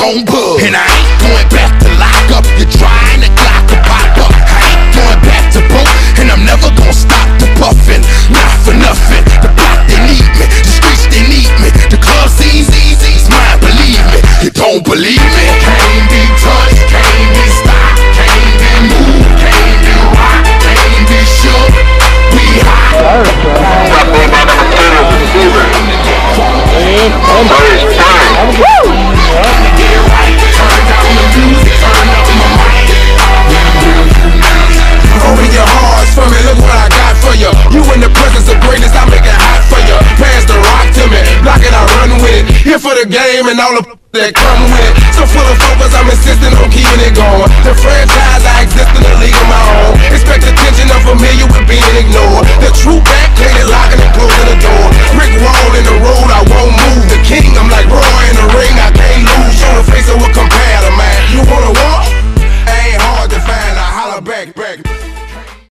gon' bug. And I ain't going back to lock up. You're trying to clock a pop up. I ain't going back to broke, and I'm never gonna stop the puffin'. Not for nothing. The block they need me, the streets they need me, the club scenes easy's mine. Believe me, you don't believe me. Can't be touched, can't be stopped, can't be moved, can't be rocked, can't be shook. We hot. Get presence of greatness, I make it hot for you. Pass the rock to me, block it, I run with it. Here for the game and all the that come with it. So full of focus, I'm insisting on keeping it going. The franchise,